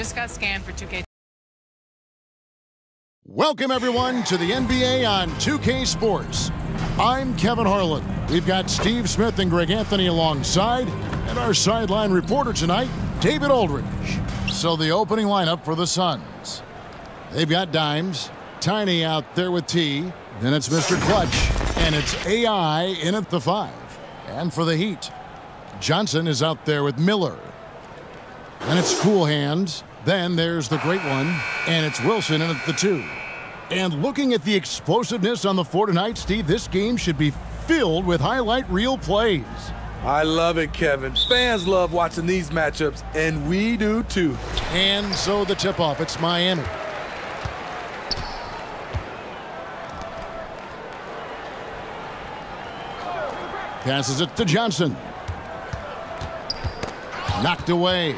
for 2K. Welcome, everyone, to the NBA on 2K Sports. I'm Kevin Harlan. We've got Steve Smith and Greg Anthony alongside, and our sideline reporter tonight, David Aldridge. So the opening lineup for the Suns. They've got Dimes, Tiny out there with T, then it's Mr. Clutch, and it's AI in at the five. And for the Heat, Johnson is out there with Miller. And it's Cool Hands, then there's the great one, and it's Wilson in at the two. And looking at the explosiveness on the floor tonight, Steve, this game should be filled with highlight reel plays. I love it, Kevin. Fans love watching these matchups, and we do too. And so the tip-off, it's Miami. Passes it to Johnson. Knocked away.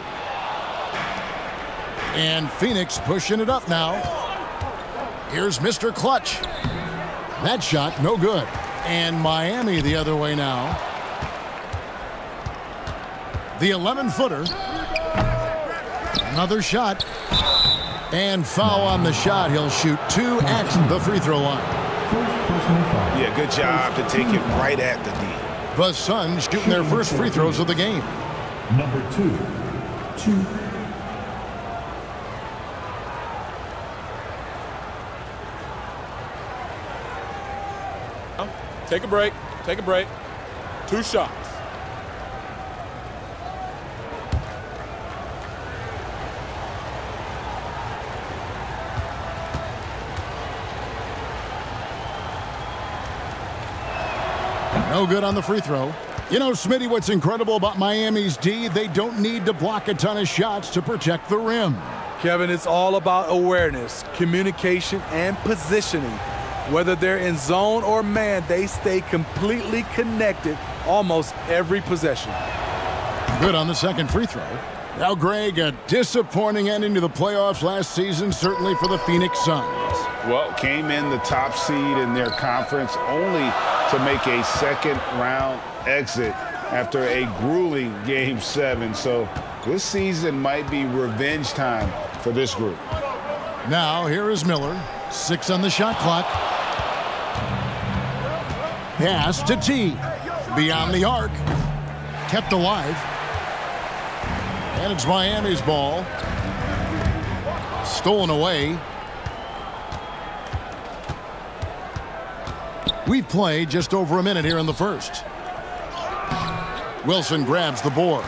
And Phoenix pushing it up now. Here's Mr. Clutch. That shot, no good. And Miami the other way now. The 11-footer. Another shot. And foul on the shot. He'll shoot two at the free throw line. Yeah, good job to take it right at the D. The Suns shooting their first free throws of the game. Number two. Two. Take a break. Take a break. Two shots. No good on the free throw. You know, Smitty, what's incredible about Miami's D, they don't need to block a ton of shots to protect the rim. Kevin, it's all about awareness, communication, and positioning. Whether they're in zone or man, they stay completely connected almost every possession. Good on the second free throw. Now, Greg, a disappointing ending to the playoffs last season, certainly for the Phoenix Suns. Well, came in the top seed in their conference only to make a second round exit after a grueling game seven. So this season might be revenge time for this group. Now, here is Miller. Six on the shot clock. Pass to T. Beyond the arc. Kept alive. And it's Miami's ball. Stolen away. We've played just over a minute here in the first. Wilson grabs the board.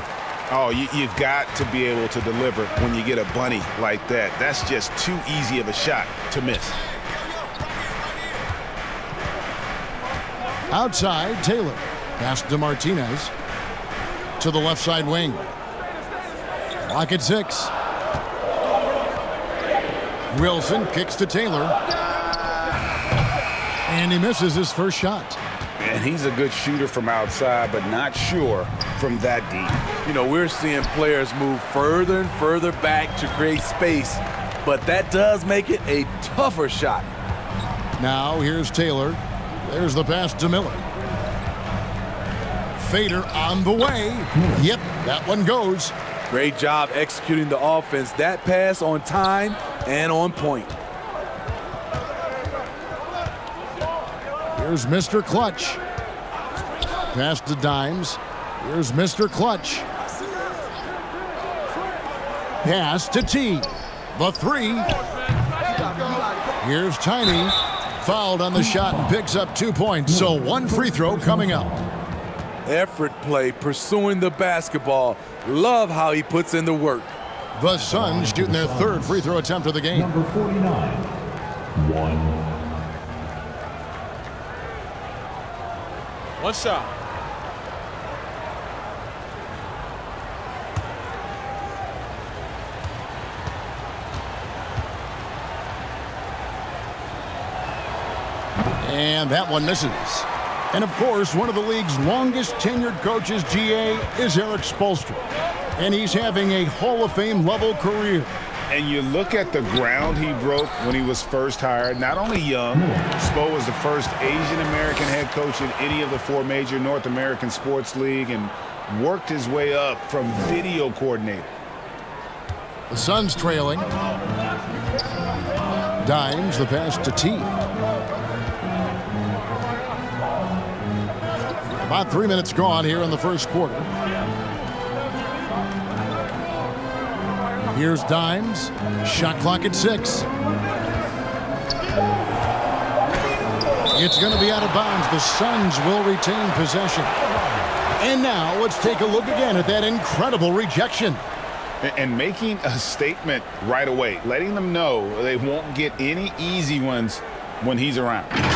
Oh, you, have got to be able to deliver when you get a bunny like that. That's just too easy of a shot to miss. Outside, Taylor. Pass to Martinez. To the left side wing. Lock at six. Wilson kicks to Taylor. And he misses his first shot. And he's a good shooter from outside, but not sure from that deep. You know, we're seeing players move further and further back to create space, but that does make it a tougher shot. Now, here's Taylor. There's the pass to Miller. Fader on the way. Yep, that one goes. Great job executing the offense. That pass on time and on point. Here's Mr. Clutch. Pass to Dimes. Here's Mr. Clutch. Pass to T. The three. Here's Tiny. Fouled on the shot and picks up two points. So one free throw coming up. Effort play, pursuing the basketball. Love how he puts in the work. The Suns shooting their third free throw attempt of the game. Number 49. One. One shot. And that one misses. And of course, one of the league's longest tenured coaches, GA, is Erik Spoelstra. And he's having a Hall of Fame level career. And you look at the ground he broke when he was first hired. Not only young, Spo was the first Asian American head coach in any of the four major North American sports league and worked his way up from video coordinator. The Suns trailing. Dimes the pass to T. About three minutes gone here in the first quarter. Here's Dimes. Shot clock at six. It's going to be out of bounds. The Suns will retain possession. And now let's take a look again at that incredible rejection. And making a statement right away, letting them know they won't get any easy ones when he's around.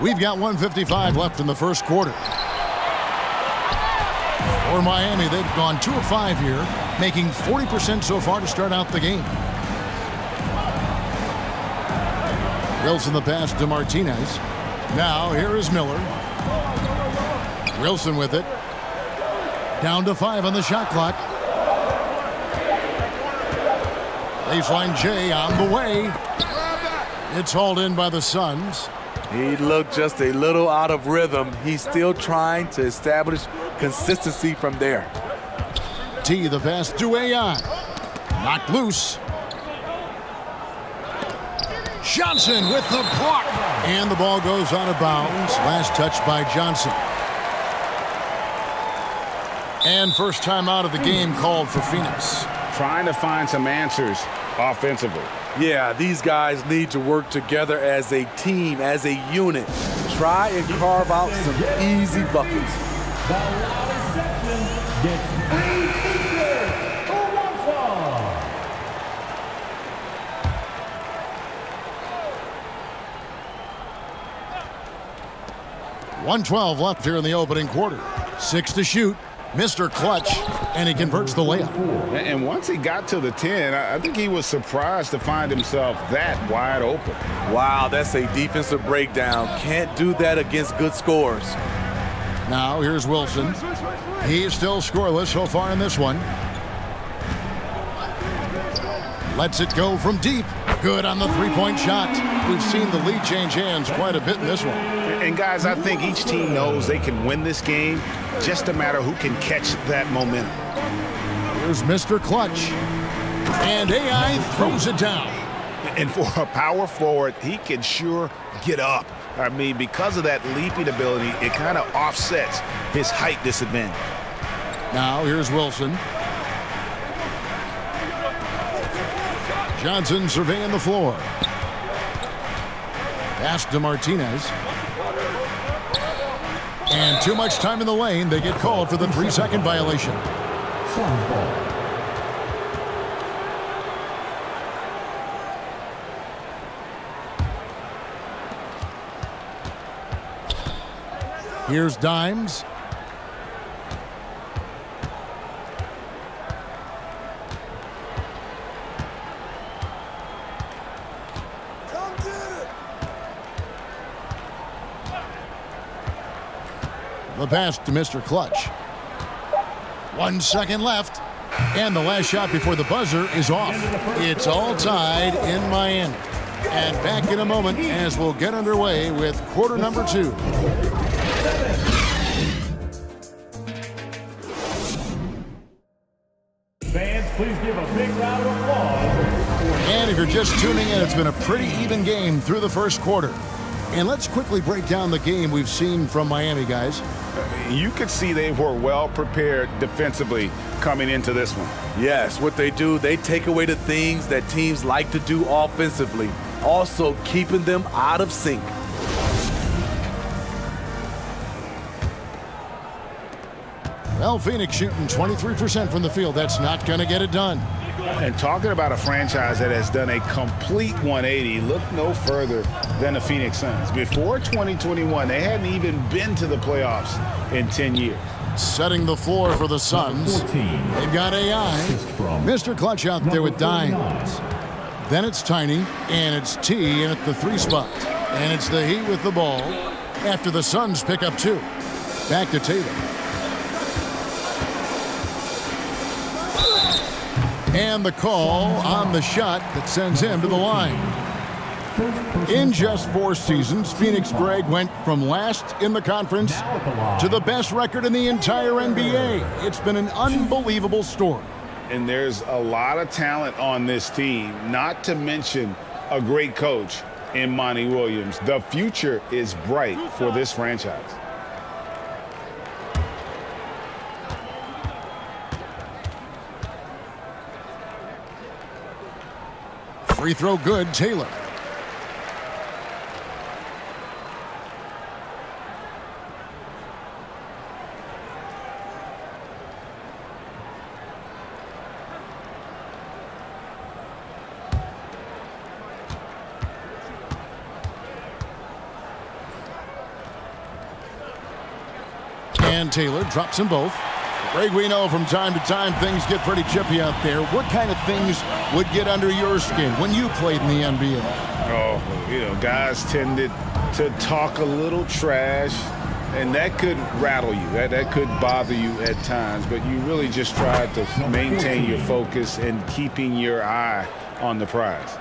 We've got 155 left in the first quarter. For Miami, they've gone 2 of 5 here, making 40% so far to start out the game. Wilson the pass to Martinez. Now here is Miller. Wilson with it. Down to 5 on the shot clock. Baseline J on the way. It's hauled in by the Suns. He looked just a little out of rhythm. He's still trying to establish consistency from there. T the pass to AI. Knocked loose. Johnson with the block. And the ball goes out of bounds. Last touch by Johnson. And first time out of the game called for Phoenix. Trying to find some answers offensively. Yeah, these guys need to work together as a team, as a unit. Try and carve out some easy buckets. The loudest section gets free t-shirt for one fall. 112 left here in the opening quarter. Six to shoot. Mr. Clutch, and he converts the layup. And once he got to the 10, I think he was surprised to find himself that wide open. Wow, that's a defensive breakdown. Can't do that against good scores. Now here's Wilson. He's still scoreless so far in this one. Lets it go from deep. Good on the three-point shot. We've seen the lead change hands quite a bit in this one. And guys, I think each team knows they can win this game. Just a matter who can catch that momentum. Here's Mr. Clutch. And AI throws it down. And for a power forward, he can sure get up. I mean, because of that leaping ability, it kind of offsets his height disadvantage. Now here's Wilson. Johnson surveying the floor. Pass to Martinez. And too much time in the lane. They get called for the three-second violation. Here's Dimes. The pass to Mr. Clutch. One second left. And the last shot before the buzzer is off. It's all tied in Miami. And back in a moment as we'll get underway with quarter number two. Fans, please give a big round of applause. And if you're just tuning in, it's been a pretty even game through the first quarter. And let's quickly break down the game we've seen from Miami, guys. You could see they were well prepared defensively coming into this one. Yes, what they do, they take away the things that teams like to do offensively, also keeping them out of sync. Well, Phoenix shooting 23% from the field. That's not going to get it done. And talking about a franchise that has done a complete 180, look no further than the Phoenix Suns. Before 2021, they hadn't even been to the playoffs in 10 years. Setting the floor for the Suns. 14. They've got AI. Mr. Clutch out there with number dimes. Then it's Tiny, and it's T in at the three spot. And it's the Heat with the ball after the Suns pick up two. Back to Tatum. And the call on the shot that sends him to the line. In just four seasons, Phoenix Greg went from last in the conference to the best record in the entire NBA. It's been an unbelievable story. And there's a lot of talent on this team, not to mention a great coach in Monty Williams. The future is bright for this franchise. Free throw good, Taylor. And Taylor drops them both. Greg, we know from time to time things get pretty chippy out there. What kind of things would get under your skin when you played in the NBA? Oh, you know, guys tended to talk a little trash, and that could rattle you. That, that could bother you at times, but you really just tried to maintain your focus and keeping your eye on the prize.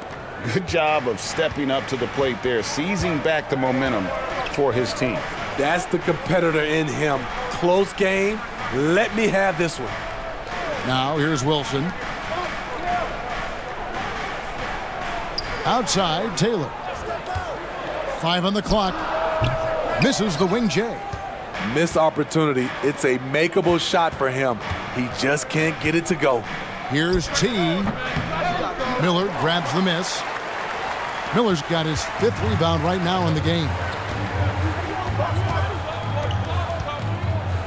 Good job of stepping up to the plate there, seizing back the momentum for his team. That's the competitor in him. Close game. Let me have this one. Now here's Wilson. Outside, Taylor. Five on the clock. Misses the wing J. Missed opportunity. It's a makeable shot for him. He just can't get it to go. Here's T. Miller grabs the miss. Miller's got his fifth rebound right now in the game.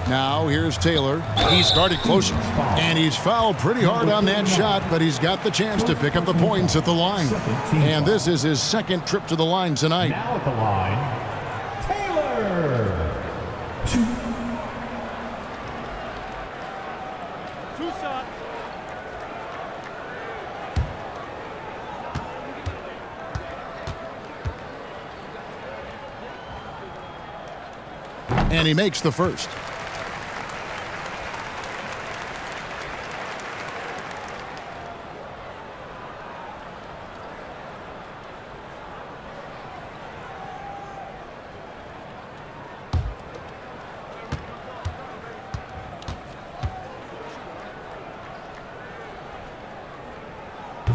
Now here's Taylor. He started closer, and he's fouled pretty hard on that shot, but he's got the chance to pick up the points at the line. And this is his second trip to the line tonight. Now at the line, Taylor. And he makes the first.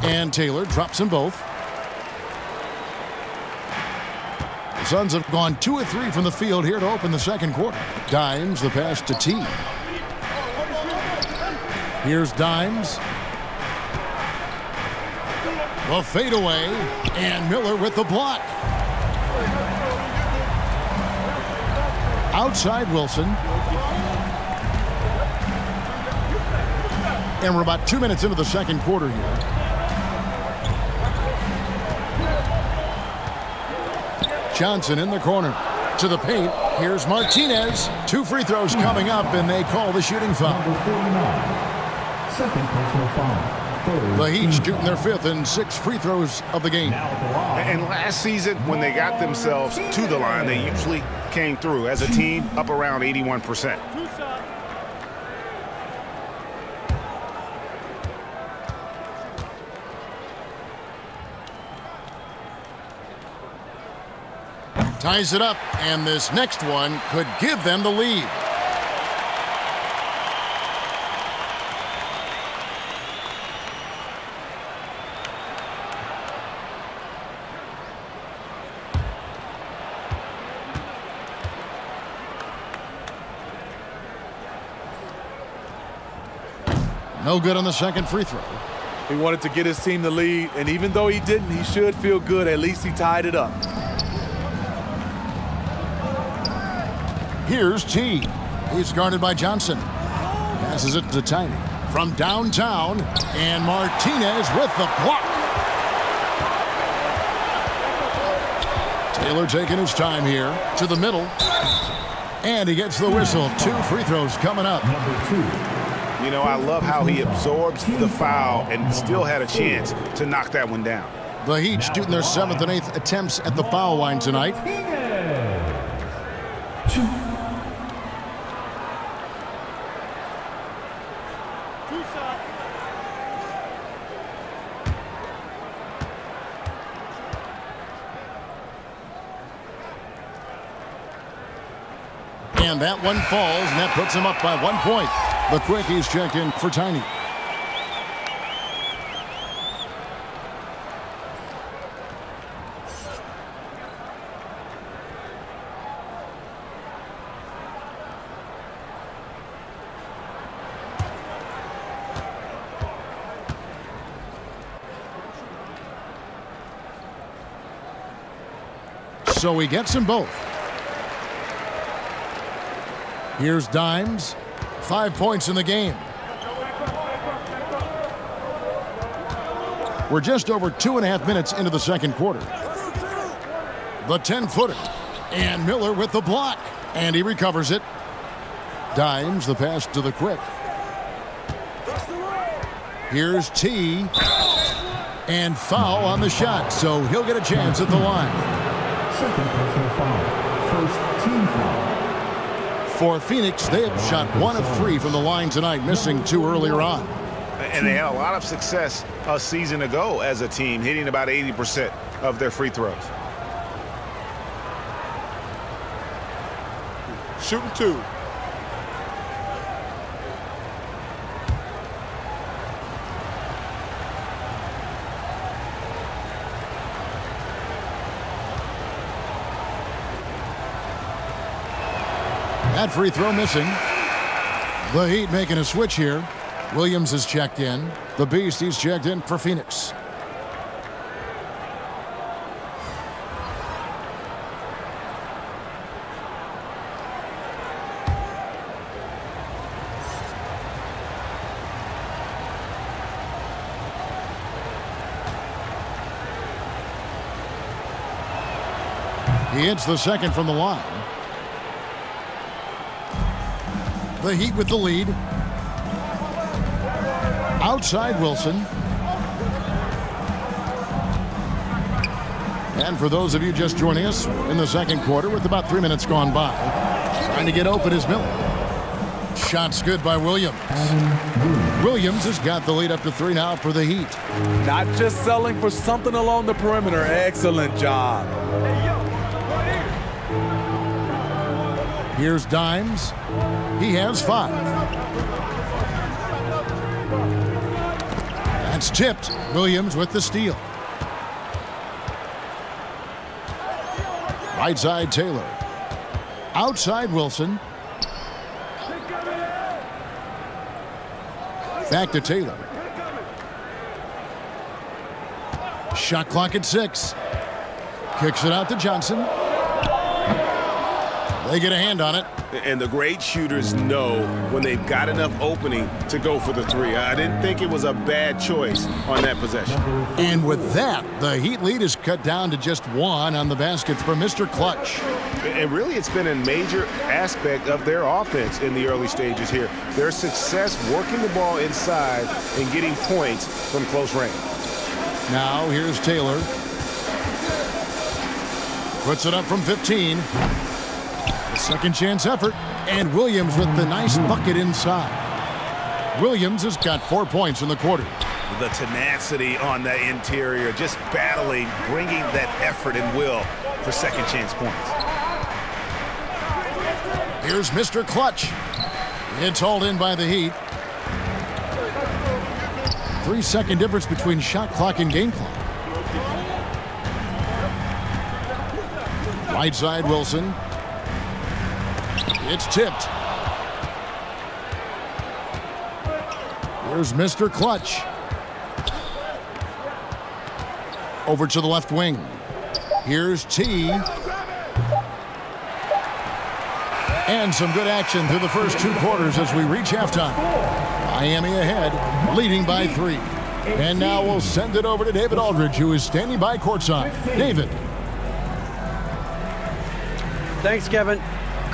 And Taylor drops them both. The Suns have gone two or three from the field here to open the second quarter. Dimes the pass to T. Here's Dimes. The fadeaway, and Miller with the block. Outside Wilson. And we're about two minutes into the second quarter here. Johnson in the corner. To the paint. Here's Martinez. Two free throws coming up, and they call the shooting foul. Second personal foul. The Heat shooting their fifth and sixth free throws of the game. And last season, when they got themselves to the line, they usually came through as a team up around 81%. Ties it up, and this next one could give them the lead. No good on the second free throw. He wanted to get his team the lead, and even though he didn't, he should feel good. At least he tied it up. Here's T. He's guarded by Johnson. Passes it to Tiny. From downtown, and Martinez with the block. Taylor taking his time here to the middle. And he gets the whistle. Two free throws coming up. number two. You know, I love how he absorbs the foul and still had a chance to knock that one down. The Heat shooting their seventh and eighth attempts at the foul line tonight. That one falls, and that puts him up by one point. The Quickies checked in for Tiny. So he gets them both. Here's Dimes. Five points in the game. We're just over two and a half minutes into the second quarter. The 10-footer. And Miller with the block. And he recovers it. Dimes the pass to the quick. Here's T. And foul on the shot, so he'll get a chance at the line. Second personal foul. First team foul. For Phoenix, they have shot one of three from the line tonight, missing two earlier on. And they had a lot of success a season ago as a team, hitting about 80% of their free throws. Shooting two. That free throw missing. The Heat making a switch here. Williams is checked in. The Beast, he's checked in for Phoenix. He hits the second from the line. The Heat with the lead. Outside Wilson. And for those of you just joining us in the second quarter with about three minutes gone by, trying to get open is Miller. Shots good by Williams. Williams has got the lead up to three now for the Heat. Not just selling for something along the perimeter. Excellent job. Here's Dimes. He has five. That's tipped. Williams with the steal. Right side Taylor. Outside Wilson. Back to Taylor. Shot clock at six. Kicks it out to Johnson. They get a hand on it. And the great shooters know when they've got enough opening to go for the three. I didn't think it was a bad choice on that possession. And with that, the Heat lead is cut down to just one on the basket for Mr. Clutch. And really, it's been a major aspect of their offense in the early stages here. Their success working the ball inside and getting points from close range. Now here's Taylor. Puts it up from 15. Second chance effort. And Williams with the nice bucket inside. Williams has got four points in the quarter. The tenacity on that interior, just battling, bringing that effort and will for second chance points. Here's Mr. Clutch. It's hauled in by the Heat. Three second difference between shot clock and game clock. Right side Wilson. It's tipped. Here's Mr. Clutch. Over to the left wing. Here's T. And some good action through the first two quarters as we reach halftime. Miami ahead, leading by three. And now we'll send it over to David Aldridge, who is standing by courtside. David. Thanks, Kevin.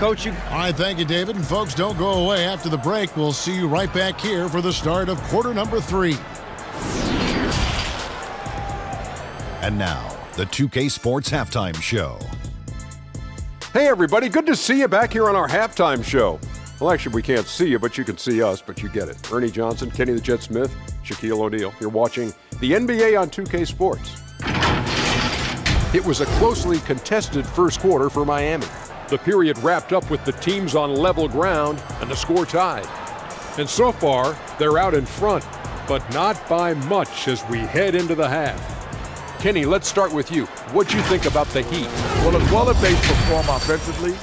Coach, you. All right, thank you, David. And folks, don't go away. After the break, we'll see you right back here for the start of quarter number three. And now, the 2K Sports Halftime Show. Hey, everybody, good to see you back here on our halftime show. Well, actually, we can't see you, but you can see us, but you get it. Ernie Johnson, Kenny the Jet Smith, Shaquille O'Neal. You're watching the NBA on 2K Sports. It was a closely contested first quarter for Miami. The period wrapped up with the teams on level ground and the score tied. And so far, they're out in front, but not by much as we head into the half. Kenny, let's start with you. What do you think about the Heat? Well, as well as they perform offensively,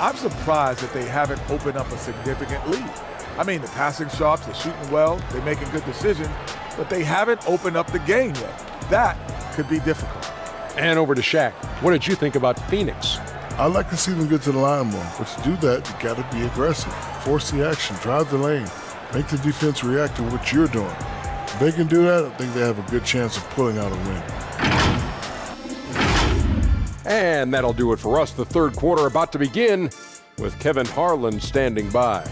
I'm surprised that they haven't opened up a significant lead. I mean, the passing sharps, they're shooting well, they're making good decisions, but they haven't opened up the game yet. That could be difficult. And over to Shaq. What did you think about Phoenix? I like to see them get to the line more, but to do that, you got to be aggressive, force the action, drive the lane, make the defense react to what you're doing. If they can do that, I think they have a good chance of pulling out a win. And that'll do it for us. The third quarter about to begin with Kevin Harlan standing by.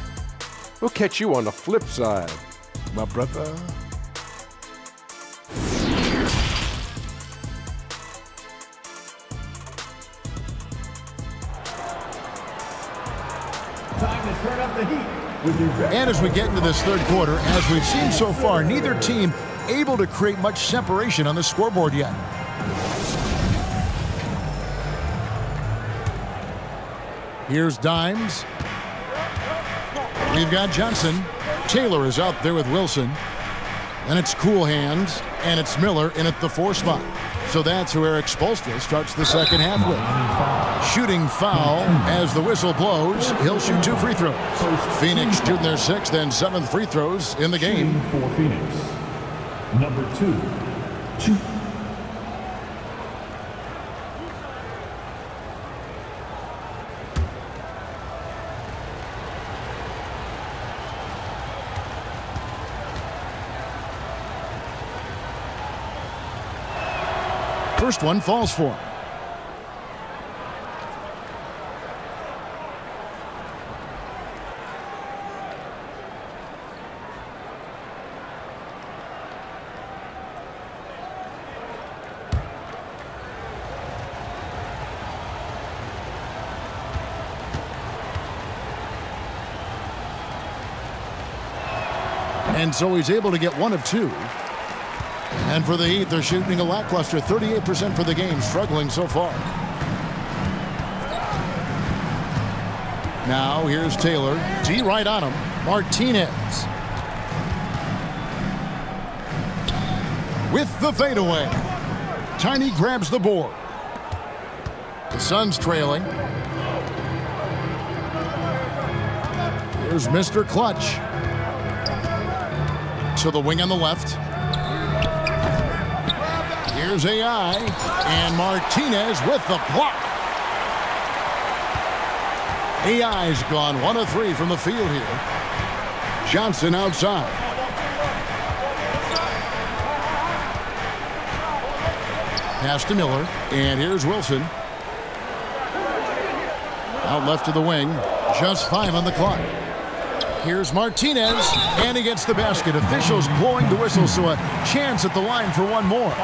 We'll catch you on the flip side. My brother. And as we get into this third quarter, as we've seen so far, neither team able to create much separation on the scoreboard yet. Here's Dimes. We've got Johnson. Taylor is out there with Wilson. And it's Cool Hands, and it's Miller in at the four spot. So that's who Erik Spoelstra starts the second half with. Shooting foul as the whistle blows. He'll shoot two free throws. Phoenix shooting their sixth and seventh free throws in the game. For Phoenix. Number two. Two. First one falls for him. And so he's able to get one of two. And for the Heat, they're shooting a lackluster 38% for the game, struggling so far. Now here's Taylor. T right on him. Martinez. With the fadeaway. Tiny grabs the board. The Suns trailing. Here's Mr. Clutch. To the wing on the left. Here's AI. And Martinez with the block. AI's gone one of three from the field here. Johnson outside. Pass to Miller. And here's Wilson. Out left to the wing. Just five on the clock. Here's Martinez, and he gets the basket. Officials blowing the whistle, so a chance at the line for one more.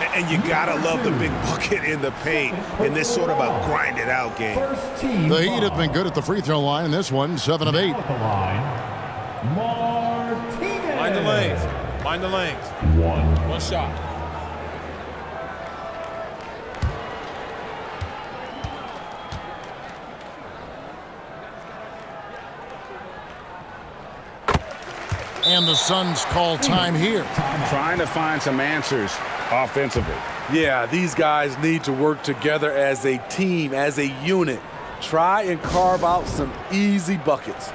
And you gotta love the big bucket in the paint in this sort of a grind it out game. The Heat have been good at the free throw line in this one, seven of eight. At the line. Martinez. Mind the lanes. Mind the lanes. One. One shot. And the Suns call time here. Trying to find some answers offensively. Yeah, these guys need to work together as a team, as a unit. Try and carve out some easy buckets.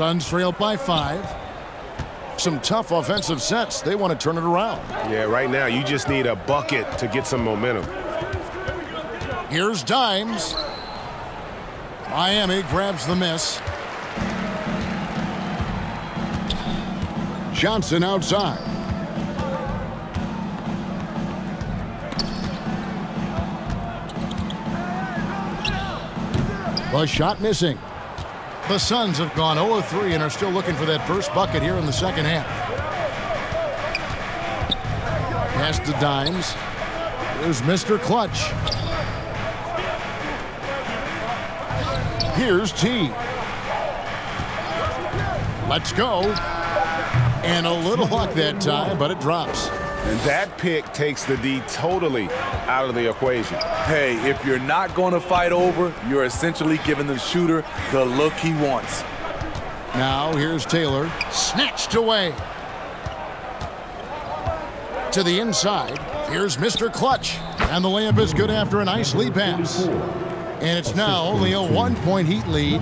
Suns trail by five. Some tough offensive sets. They want to turn it around. Yeah, right now you just need a bucket to get some momentum. Here's Dimes. Miami grabs the miss. Johnson outside. The shot missing. The Suns have gone 0-3 and are still looking for that first bucket here in the second half. Pass to Dimes. Here's Mr. Clutch. Here's T. Let's go. And a little luck that time, but it drops. And that pick takes the D totally out of the equation. Hey, if you're not going to fight over, you're essentially giving the shooter the look he wants. Now here's Taylor. Snatched away. To the inside. Here's Mr. Clutch. And the layup is good after a nice lead pass. And it's now only a one-point Heat lead.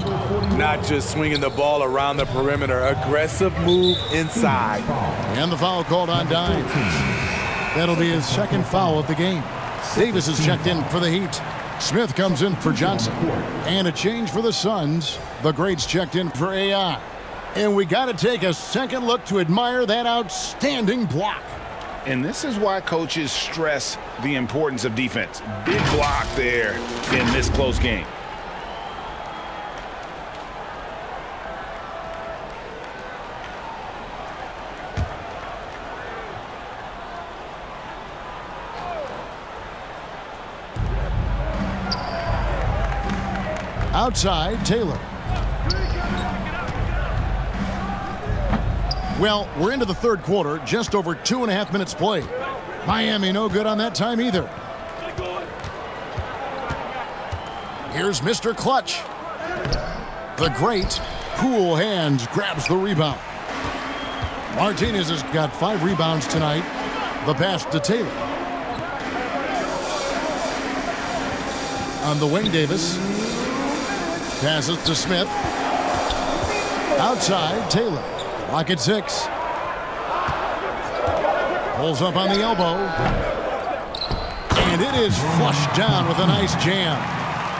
Not just swinging the ball around the perimeter. Aggressive move inside. And the foul called on Dimes. That'll be his second foul of the game. Davis is checked in for the Heat. Smith comes in for Johnson. And a change for the Suns. The greats checked in for AI. And we got to take a second look to admire that outstanding block. And this is why coaches stress the importance of defense. Big block there in this close game. Outside, Taylor. Well, we're into the third quarter, just over two and a half minutes played. Miami no good on that time either. Here's Mr. Clutch. The great cool hands grabs the rebound. Martinez has got five rebounds tonight. The pass to Taylor. On the wing, Davis. Passes to Smith. Outside, Taylor. Lock at six. Pulls up on the elbow. And it is flushed down with a nice jam.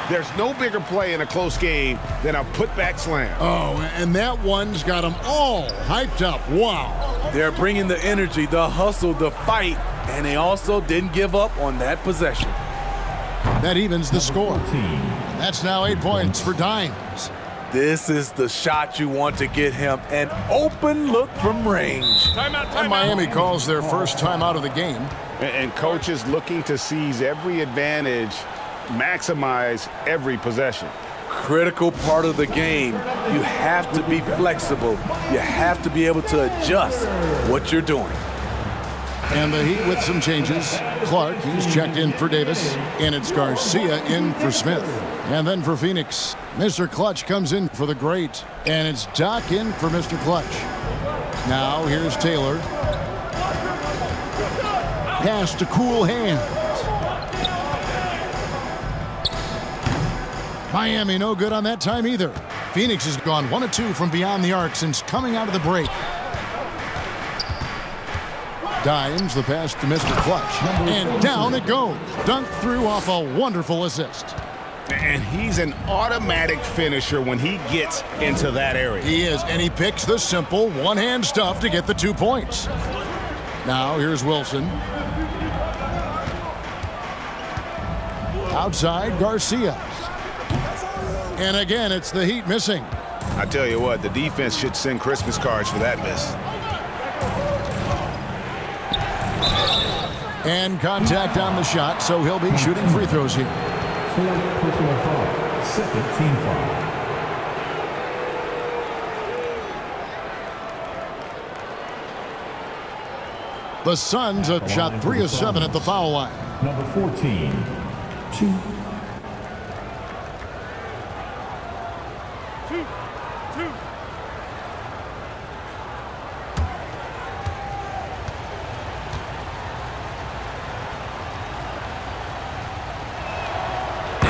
There's no bigger play in a close game than a putback slam. Oh, and that one's got them all hyped up. Wow. They're bringing the energy, the hustle, the fight, and they also didn't give up on that possession. That evens the score. That's now eight points for Dimes. This is the shot you want to get him an open look from range. Timeout, timeout. And Miami calls their first time out of the game. And, and coaches looking to seize every advantage, maximize every possession. Critical part of the game. You have to be flexible. You have to be able to adjust what you're doing. And the Heat with some changes. Clark, he's checked in for Davis. And it's Garcia in for Smith. And then for Phoenix, Mr. Clutch comes in for the great. And it's Doc in for Mr. Clutch. Now here's Taylor. Pass to cool hands. Miami no good on that time either. Phoenix has gone 1 2 from beyond the arc since coming out of the break. Dimes the pass to Mr. Clutch. And down it goes. Dunk through off a wonderful assist. And he's an automatic finisher when he gets into that area. He is, and he picks the simple one-hand stuff to get the two points. Now here's Wilson. Outside, Garcia. And again, it's the Heat missing. I tell you what, the defense should send Christmas cards for that miss. And contact on the shot, so he'll be shooting free throws here. Second team foul. The Suns have shot 3 of 7 at the foul line. Number 14. Two.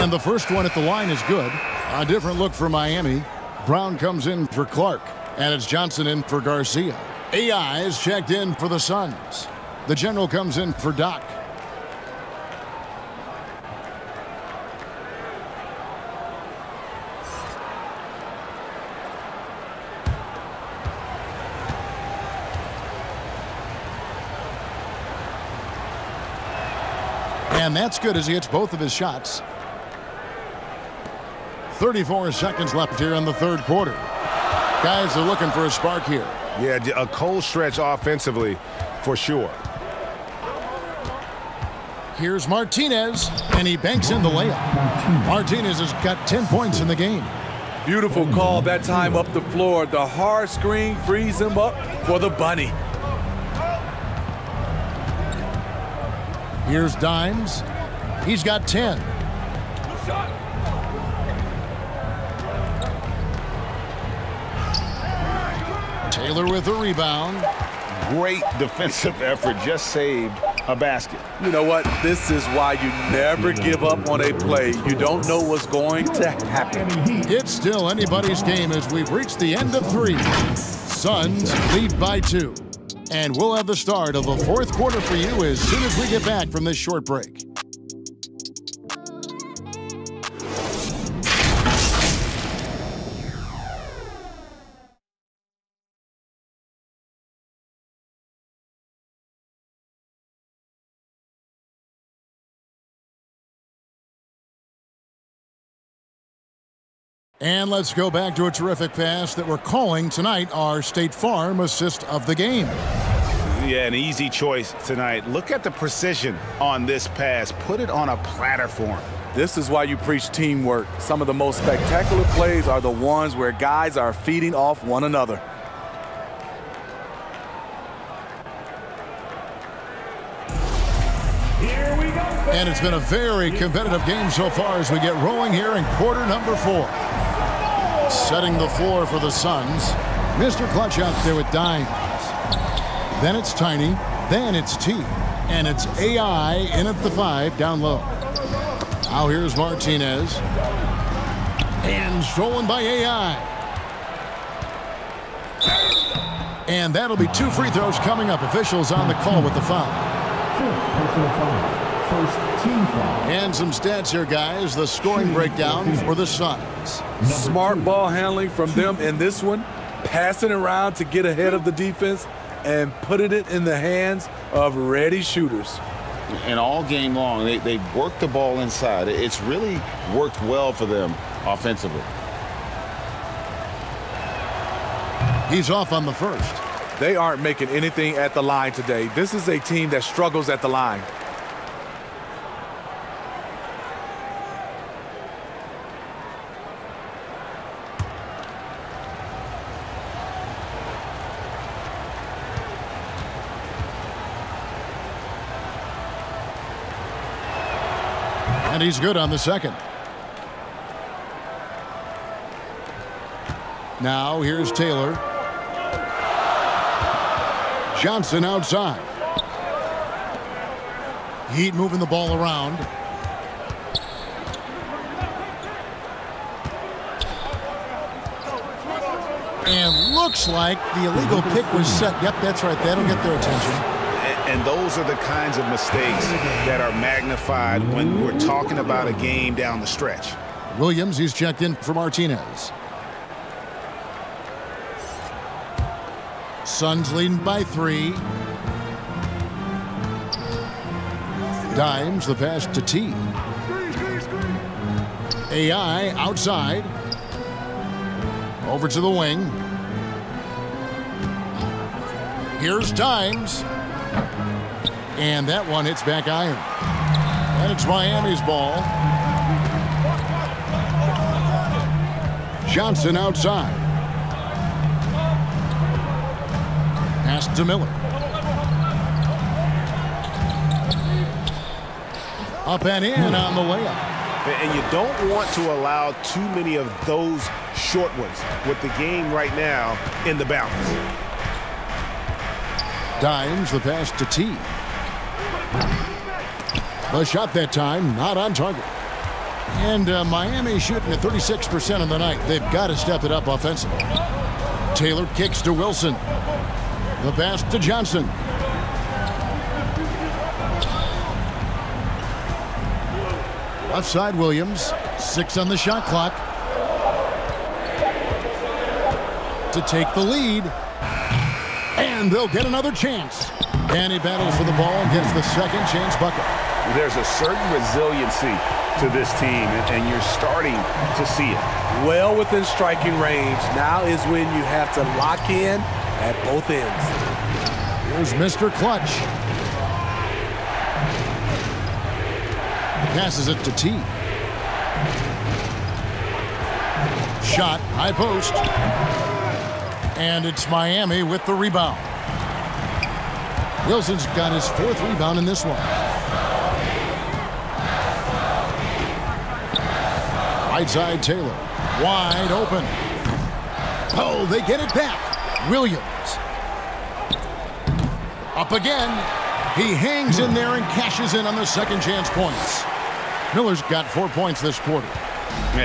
And the first one at the line is good. A different look for Miami. Brown comes in for Clark. And it's Johnson in for Garcia. AI is checked in for the Suns. The general comes in for Doc. And that's good as he hits both of his shots. 34 seconds left here in the third quarter. Guys are looking for a spark here. Yeah, a cold stretch offensively for sure. Here's Martinez, and he banks in the layup. Martinez has got 10 points in the game. Beautiful call that time up the floor. The hard screen frees him up for the bunny. Here's Dimes. He's got 10. Taylor with a rebound. Great defensive effort. Just saved a basket. You know what? This is why you never give up on a play. You don't know what's going to happen. It's still anybody's game as we've reached the end of three. Suns lead by two. And we'll have the start of the fourth quarter for you as soon as we get back from this short break. And let's go back to a terrific pass that we're calling tonight our State Farm assist of the game. Yeah, an easy choice tonight. Look at the precision on this pass. Put it on a platter for him. This is why you preach teamwork. Some of the most spectacular plays are the ones where guys are feeding off one another. And it's been a very competitive game so far as we get rolling here in quarter number four. Setting the floor for the Suns. Mr. Clutch out there with Dimes. Then it's Tiny. Then it's T. And it's AI in at the five down low. Now here's Martinez. And stolen by AI. And that'll be two free throws coming up. Officials on the call with the foul. First. And some stats here, guys. The scoring breakdown for the Suns. Smart ball handling from them in this one. Passing around to get ahead of the defense and putting it in the hands of ready shooters. And all game long, they, they work the ball inside. It's really worked well for them offensively. He's off on the first. They aren't making anything at the line today. This is a team that struggles at the line. And he's good on the second. Now here's Taylor. Johnson outside. Heat moving the ball around. And looks like the illegal pick was set. Yep, that's right. That'll get their attention. And those are the kinds of mistakes that are magnified when we're talking about a game down the stretch. Williams, he's checked in for Martinez. Suns leading by three. Dimes the pass to T. AI outside. Over to the wing. Here's Dimes. And that one hits back iron. And it's Miami's ball. Johnson outside. Pass to Miller. Up and in on the layup. And you don't want to allow too many of those short ones with the game right now in the balance. Dimes the pass to T. The shot that time, not on target. And uh, Miami shooting at 36% of the night. They've got to step it up offensively. Taylor kicks to Wilson. The pass to Johnson. Left side Williams. Six on the shot clock. To take the lead. And they'll get another chance. And he battles for the ball and gets the second chance bucket. There's a certain resiliency to this team, and, and you're starting to see it. Well within striking range. Now is when you have to lock in at both ends. Here's Mr. Clutch. Passes it to T. Shot, high post. And it's Miami with the rebound. Wilson's got his fourth rebound in this one. Right side Taylor. Wide open. Oh, they get it back. Williams. Up again. He hangs in there and cashes in on the second chance points. Miller's got four points this quarter.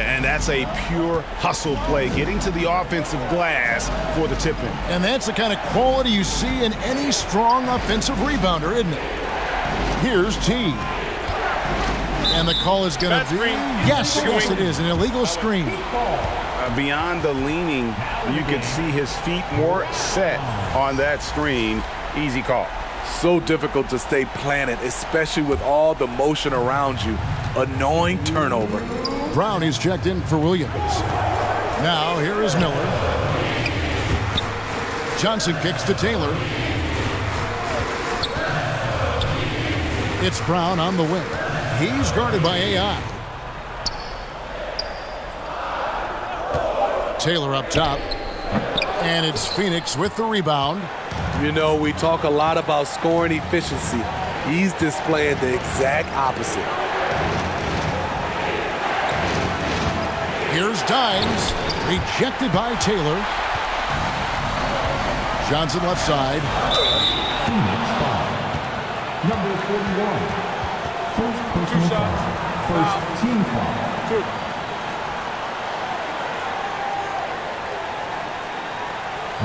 And that's a pure hustle play, getting to the offensive glass for the tip-in. And that's the kind of quality you see in any strong offensive rebounder, isn't it? Here's T. And the call is going to be... Yes, yes it is, an illegal screen. Uh, beyond the leaning, you could see his feet more set on that screen. Easy call. So difficult to stay planted, especially with all the motion around you. Annoying turnover. Brown is checked in for Williams. Now here is Miller. Johnson kicks to Taylor. It's Brown on the wing. He's guarded by AI. Taylor up top. And it's Phoenix with the rebound. You know, we talk a lot about scoring efficiency. He's displaying the exact opposite. Here's Dimes. Rejected by Taylor. Johnson left side. Phoenix foul. Number 41. First personal foul. First team foul.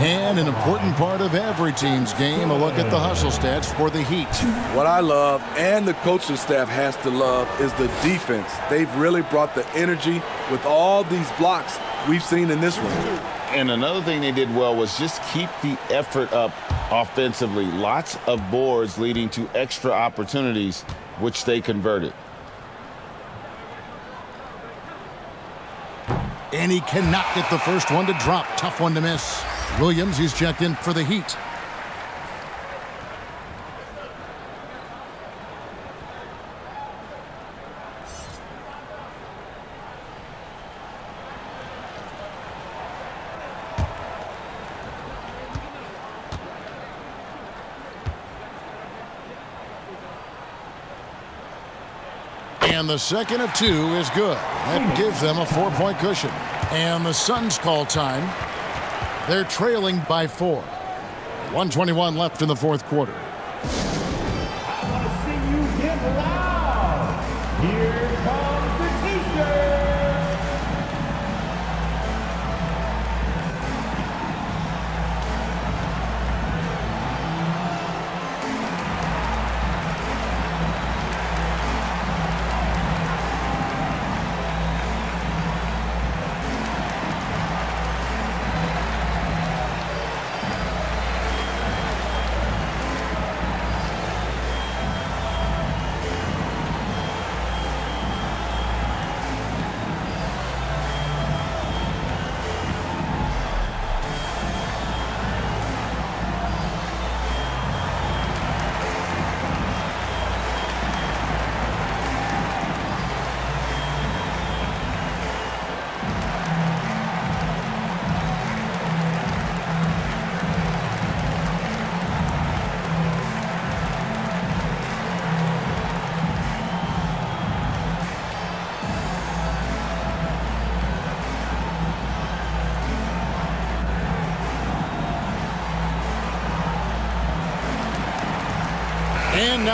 And an important part of every team's game, a look at the hustle stats for the Heat. What I love, and the coaching staff has to love, is the defense. They've really brought the energy with all these blocks we've seen in this one. And another thing they did well was just keep the effort up offensively. Lots of boards leading to extra opportunities, which they converted. And he cannot get the first one to drop. Tough one to miss. Williams, he's checked in for the Heat. And the second of two is good. That gives them a four-point cushion. And the Suns call time. They're trailing by four. 121 left in the fourth quarter.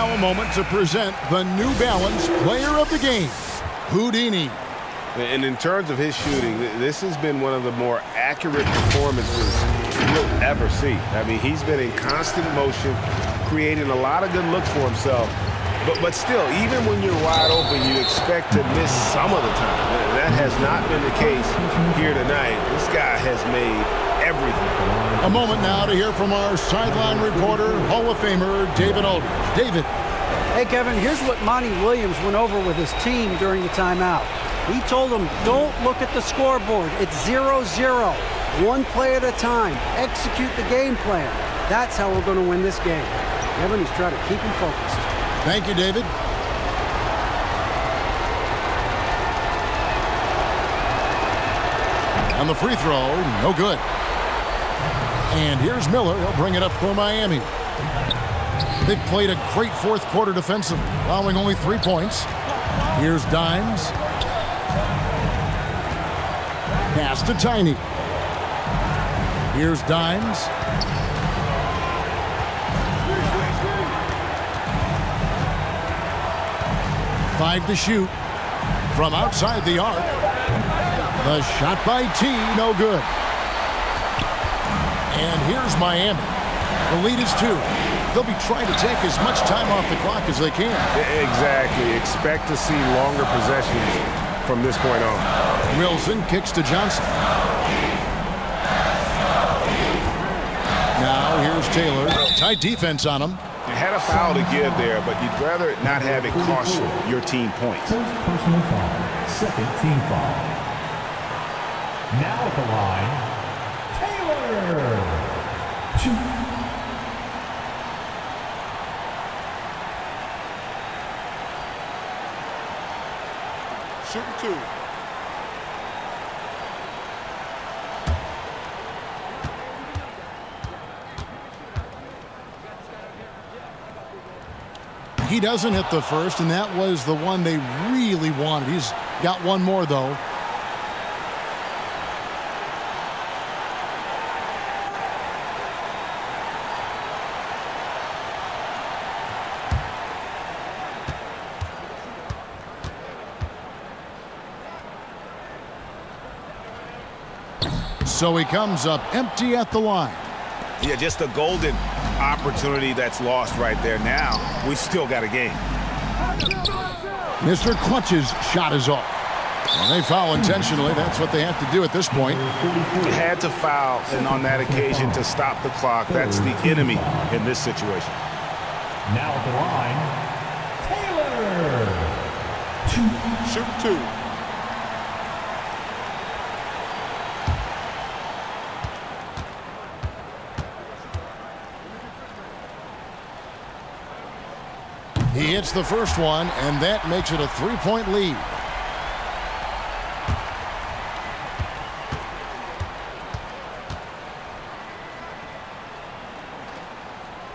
Now a moment to present the New Balance Player of the Game, Houdini. And in terms of his shooting, this has been one of the more accurate performances you'll ever see. I mean, he's been in constant motion, creating a lot of good looks for himself. But, but still, even when you're wide open, you expect to miss some of the time. That has not been the case here tonight. This guy has made everything. A moment now to hear from our sideline reporter, Hall of Famer David Aldridge. David. Hey, Kevin, here's what Monty Williams went over with his team during the timeout. He told them, don't look at the scoreboard. It's 0-0. One play at a time. Execute the game plan. That's how we're going to win this game. Kevin, he's trying to keep him focused. Thank you, David. On the free throw, no good. And here's Miller. He'll bring it up for Miami. They've played a great fourth quarter defensively, allowing only three points. Here's Dimes. Pass to Tiny. Here's Dimes. Five to shoot. From outside the arc. The shot by T, no good. And here's Miami. The lead is two. They'll be trying to take as much time off the clock as they can. Exactly. Expect to see longer possessions from this point on. Wilson kicks to Johnson. Now here's Taylor. Tight defense on him. You had a foul to give there, but you'd rather not have it cost your team points. First personal foul, second team foul. Now at the line, Taylor. Shooting two. He doesn't hit the first, and that was the one they really wanted. He's got one more, though. So he comes up empty at the line. Yeah, just a golden opportunity that's lost right there. Now, we still got a game. Mr. Clutch's shot is off. Well, they foul intentionally. That's what they have to do at this point. You had to foul, and on that occasion, to stop the clock. That's the enemy in this situation. Now at the line, Taylor. Shoot two. He hits the first one, and that makes it a three-point lead.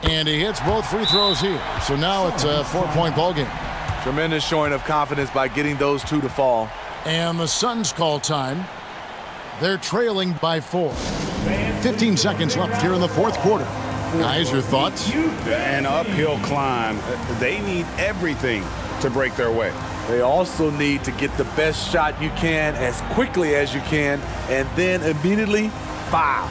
And he hits both free throws here. So now it's a four-point ball game. Tremendous showing of confidence by getting those two to fall. And the Suns call time. They're trailing by four. 15 seconds left here in the fourth quarter. Guys, your thoughts? An uphill climb. They need everything to break their way. They also need to get the best shot you can as quickly as you can and then immediately foul.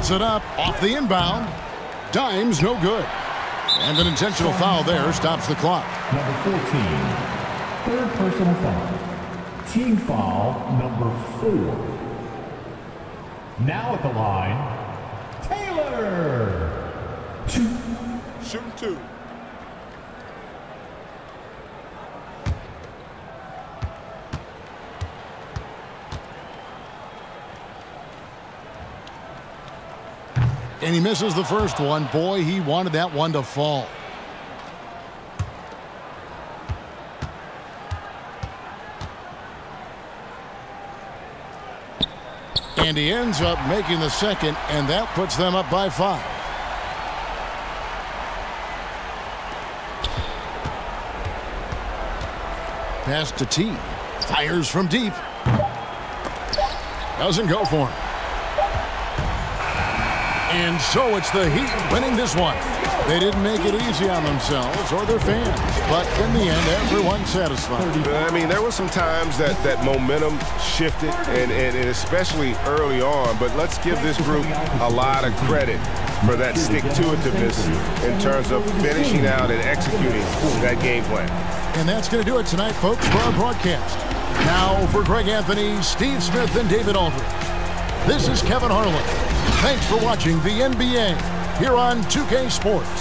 Youth Dancers, make some noise. Puts it up off the inbound. Dime's no good. And an intentional foul there stops the clock. Number 14, third personal foul. Team foul number four. Now at the line, Taylor. Two. Shooting two. And he misses the first one. Boy, he wanted that one to fall. And he ends up making the second, and that puts them up by five. Pass to T. Fires from deep. Doesn't go for him. And so it's the Heat winning this one. They didn't make it easy on themselves or their fans, but in the end, everyone satisfied. I mean, there were some times that, that momentum shifted, and, and, and especially early on, but let's give this group a lot of credit for that stick-to-itiveness in terms of finishing out and executing that game plan. And that's going to do it tonight, folks, for our broadcast. Now for Greg Anthony, Steve Smith, and David Aldridge. This is Kevin Harlan. Thanks for watching the NBA here on 2K Sports.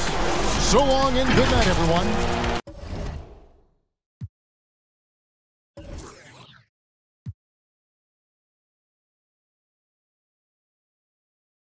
So long and good night, everyone.